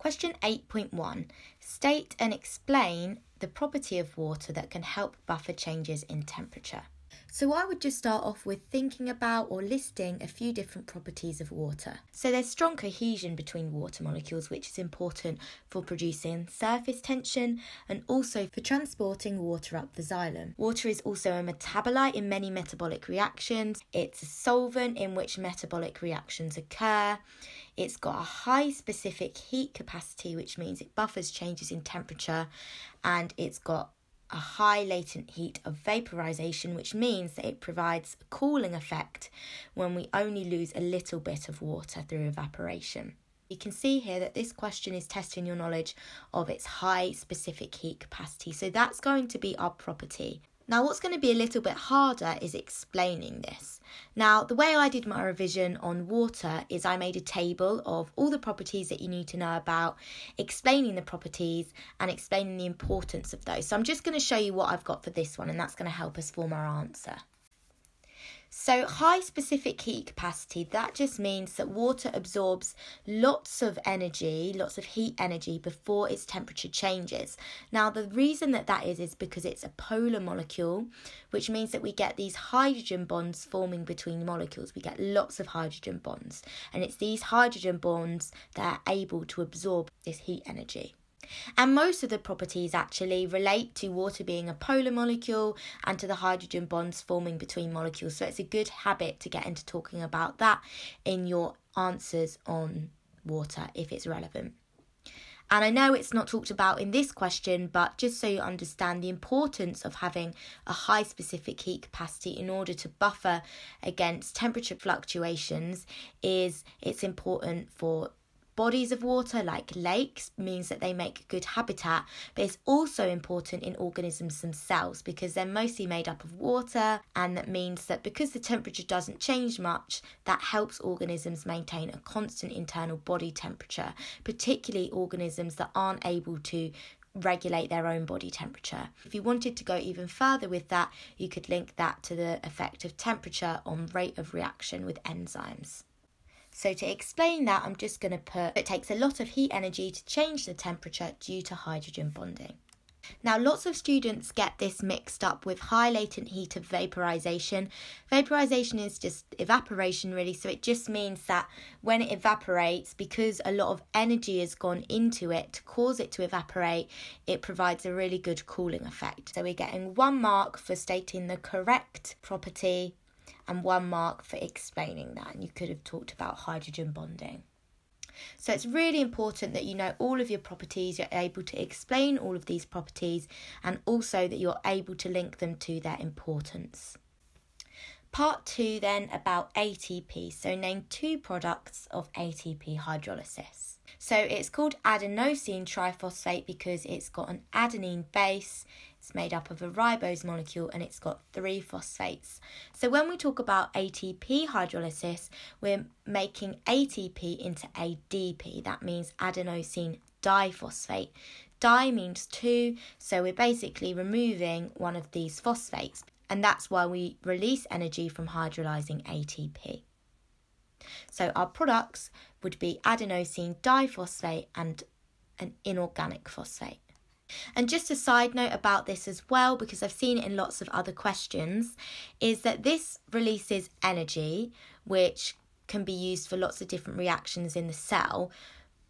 Question 8.1 State and explain the property of water that can help buffer changes in temperature. So I would just start off with thinking about or listing a few different properties of water. So there's strong cohesion between water molecules, which is important for producing surface tension and also for transporting water up the xylem. Water is also a metabolite in many metabolic reactions. It's a solvent in which metabolic reactions occur. It's got a high specific heat capacity, which means it buffers changes in temperature, and it's got a high latent heat of vaporization, which means that it provides a cooling effect when we only lose a little bit of water through evaporation. You can see here that this question is testing your knowledge of its high specific heat capacity. So that's going to be our property. Now, what's going to be a little bit harder is explaining this. Now, the way I did my revision on water is I made a table of all the properties that you need to know about, explaining the properties and explaining the importance of those. So I'm just going to show you what I've got for this one, and that's going to help us form our answer. So, high specific heat capacity, that just means that water absorbs lots of energy, lots of heat energy before its temperature changes. Now, the reason that that is is because it's a polar molecule, which means that we get these hydrogen bonds forming between molecules. We get lots of hydrogen bonds, and it's these hydrogen bonds that are able to absorb this heat energy. And most of the properties actually relate to water being a polar molecule and to the hydrogen bonds forming between molecules. So it's a good habit to get into talking about that in your answers on water if it's relevant. And I know it's not talked about in this question, but just so you understand the importance of having a high specific heat capacity in order to buffer against temperature fluctuations is it's important for bodies of water like lakes means that they make good habitat but it's also important in organisms themselves because they're mostly made up of water and that means that because the temperature doesn't change much that helps organisms maintain a constant internal body temperature particularly organisms that aren't able to regulate their own body temperature. If you wanted to go even further with that, you could link that to the effect of temperature on rate of reaction with enzymes. So to explain that, I'm just going to put it takes a lot of heat energy to change the temperature due to hydrogen bonding. Now, lots of students get this mixed up with high latent heat of vaporization. Vaporization is just evaporation, really, so it just means that when it evaporates, because a lot of energy has gone into it to cause it to evaporate, it provides a really good cooling effect. So we're getting one mark for stating the correct property and one mark for explaining that. And you could have talked about hydrogen bonding. So it's really important that you know all of your properties, you're able to explain all of these properties, and also that you're able to link them to their importance. Part two then about ATP. So name two products of ATP hydrolysis. So it's called adenosine triphosphate because it's got an adenine base, it's made up of a ribose molecule and it's got three phosphates. So when we talk about ATP hydrolysis, we're making ATP into ADP. That means adenosine diphosphate. Di means two, so we're basically removing one of these phosphates, and that's why we release energy from hydrolyzing ATP. So our products would be adenosine diphosphate and an inorganic phosphate. And just a side note about this as well, because I've seen it in lots of other questions, is that this releases energy, which can be used for lots of different reactions in the cell.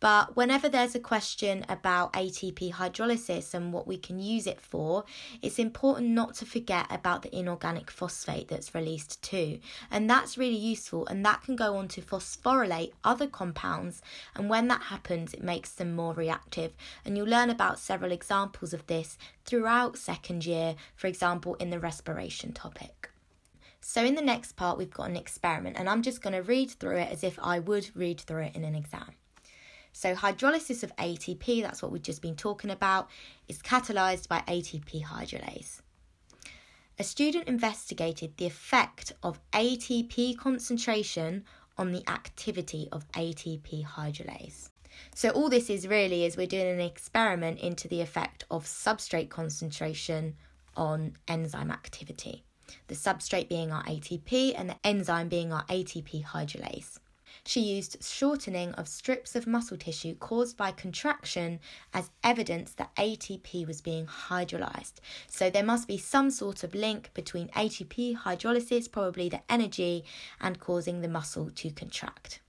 But whenever there's a question about ATP hydrolysis and what we can use it for, it's important not to forget about the inorganic phosphate that's released too. And that's really useful, and that can go on to phosphorylate other compounds. And when that happens, it makes them more reactive. And you'll learn about several examples of this throughout second year, for example, in the respiration topic. So, in the next part, we've got an experiment, and I'm just going to read through it as if I would read through it in an exam. So, hydrolysis of ATP, that's what we've just been talking about, is catalysed by ATP hydrolase. A student investigated the effect of ATP concentration on the activity of ATP hydrolase. So, all this is really is we're doing an experiment into the effect of substrate concentration on enzyme activity. The substrate being our ATP and the enzyme being our ATP hydrolase. She used shortening of strips of muscle tissue caused by contraction as evidence that ATP was being hydrolyzed. So there must be some sort of link between ATP hydrolysis, probably the energy, and causing the muscle to contract.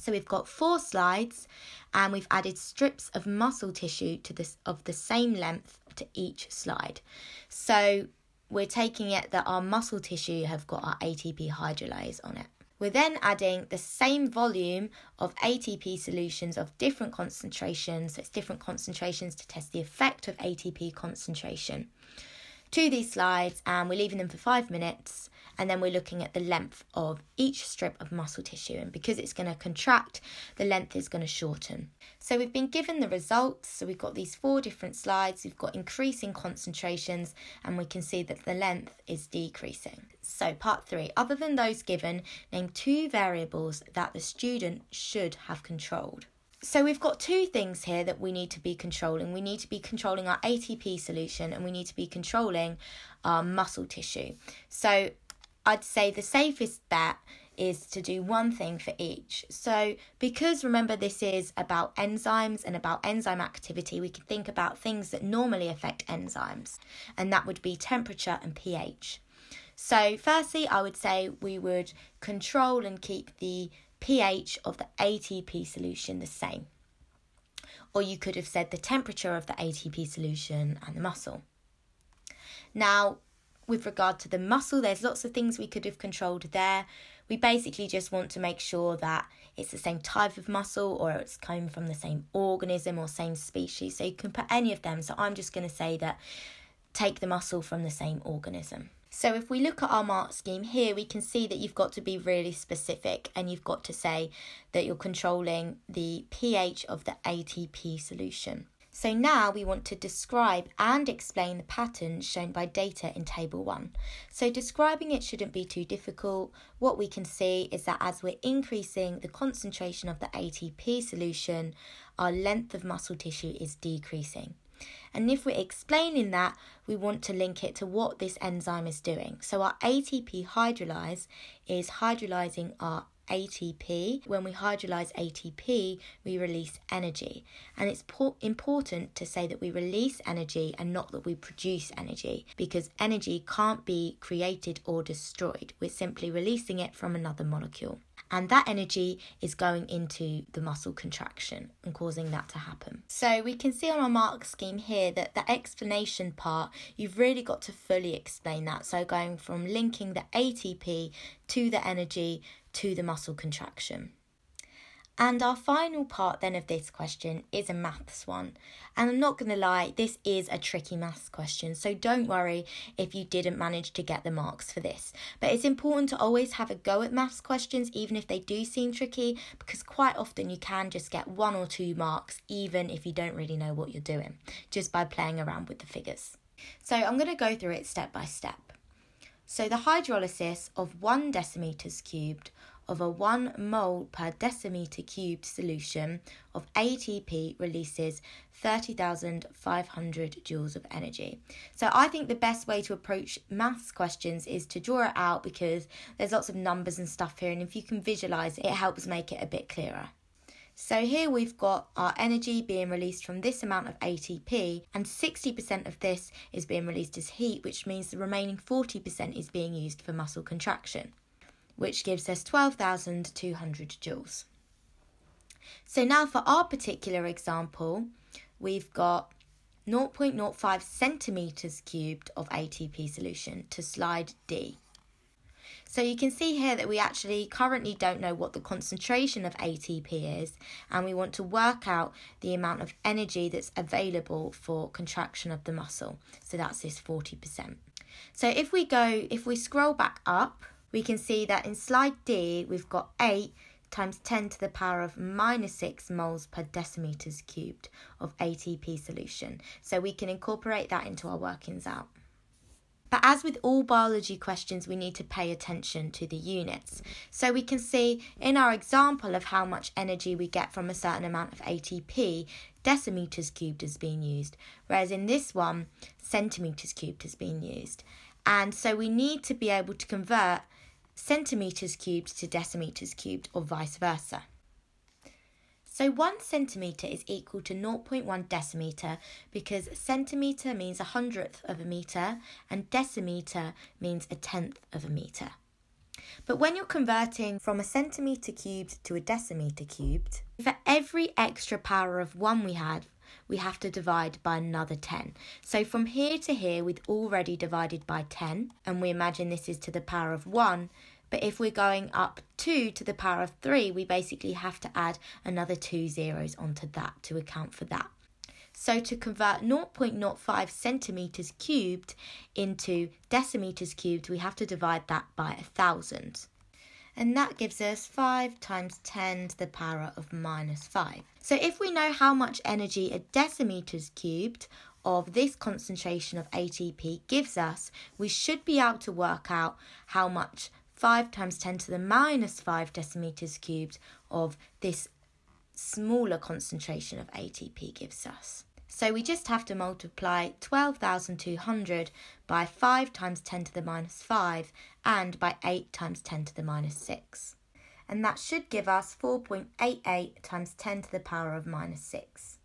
So we've got four slides and we've added strips of muscle tissue to this of the same length to each slide. So we're taking it that our muscle tissue have got our ATP hydrolase on it. We're then adding the same volume of ATP solutions of different concentrations, so it's different concentrations to test the effect of ATP concentration. To these slides and we're leaving them for five minutes and then we're looking at the length of each strip of muscle tissue and because it's going to contract the length is going to shorten. So we've been given the results. So we've got these four different slides. We've got increasing concentrations and we can see that the length is decreasing. So part three other than those given name two variables that the student should have controlled. So we've got two things here that we need to be controlling. We need to be controlling our ATP solution and we need to be controlling our muscle tissue. So I'd say the safest bet is to do one thing for each. So, because remember, this is about enzymes and about enzyme activity, we can think about things that normally affect enzymes, and that would be temperature and pH. So, firstly, I would say we would control and keep the pH of the ATP solution the same. Or you could have said the temperature of the ATP solution and the muscle. Now, with regard to the muscle, there's lots of things we could have controlled there. We basically just want to make sure that it's the same type of muscle or it's coming from the same organism or same species. So you can put any of them. So I'm just going to say that take the muscle from the same organism. So if we look at our mark scheme here, we can see that you've got to be really specific and you've got to say that you're controlling the pH of the ATP solution. So now we want to describe and explain the pattern shown by data in table 1. So describing it shouldn't be too difficult. What we can see is that as we're increasing the concentration of the ATP solution, our length of muscle tissue is decreasing. And if we're explaining that, we want to link it to what this enzyme is doing. So our ATP hydrolase is hydrolyzing our ATP. When we hydrolyze ATP, we release energy. And it's po- important to say that we release energy and not that we produce energy because energy can't be created or destroyed. We're simply releasing it from another molecule. And that energy is going into the muscle contraction and causing that to happen. So we can see on our mark scheme here that the explanation part, you've really got to fully explain that. So going from linking the ATP to the energy to the muscle contraction. And our final part then of this question is a maths one. And I'm not going to lie, this is a tricky maths question, so don't worry if you didn't manage to get the marks for this. But it's important to always have a go at maths questions, even if they do seem tricky, because quite often you can just get one or two marks, even if you don't really know what you're doing, just by playing around with the figures. So I'm going to go through it step by step. So the hydrolysis of one decimeters cubed of a 1 mole per decimeter cubed solution of ATP releases 30,500 joules of energy. So I think the best way to approach maths questions is to draw it out because there's lots of numbers and stuff here and if you can visualize it, it helps make it a bit clearer. So here we've got our energy being released from this amount of ATP, and 60% of this is being released as heat, which means the remaining 40% is being used for muscle contraction which gives us 12,200 joules. So now for our particular example, we've got 0.05 centimetres cubed of ATP solution to slide D. So you can see here that we actually currently don't know what the concentration of ATP is and we want to work out the amount of energy that's available for contraction of the muscle. So that's this 40%. So if we go, if we scroll back up, we can see that in slide D, we've got 8 times 10 to the power of minus 6 moles per decimeters cubed of ATP solution. So we can incorporate that into our workings out. But as with all biology questions, we need to pay attention to the units. So we can see in our example of how much energy we get from a certain amount of ATP, decimeters cubed is being used, whereas in this one, centimeters cubed is being used. And so we need to be able to convert centimetres cubed to decimeters cubed or vice versa. So 1 centimetre is equal to 0.1 decimetre because centimetre means a hundredth of a metre and decimetre means a tenth of a metre. But when you're converting from a centimetre cubed to a decimetre cubed, for every extra power of 1 we have, we have to divide by another 10. So from here to here, we've already divided by 10, and we imagine this is to the power of 1. But if we're going up 2 to the power of 3, we basically have to add another two zeros onto that to account for that. So to convert 0.05 centimetres cubed into decimetres cubed, we have to divide that by a thousand and that gives us 5 times 10 to the power of minus 5. So if we know how much energy a decimeters cubed of this concentration of ATP gives us, we should be able to work out how much 5 times 10 to the minus 5 decimeters cubed of this smaller concentration of ATP gives us. So we just have to multiply 12,200 by 5 times 10 to the minus 5 and by 8 times 10 to the minus 6. And that should give us 4.88 times 10 to the power of minus 6.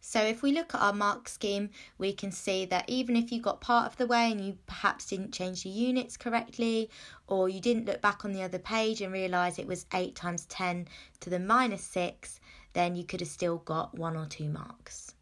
So if we look at our mark scheme, we can see that even if you got part of the way and you perhaps didn't change the units correctly, or you didn't look back on the other page and realise it was 8 times 10 to the minus 6, then you could have still got one or two marks.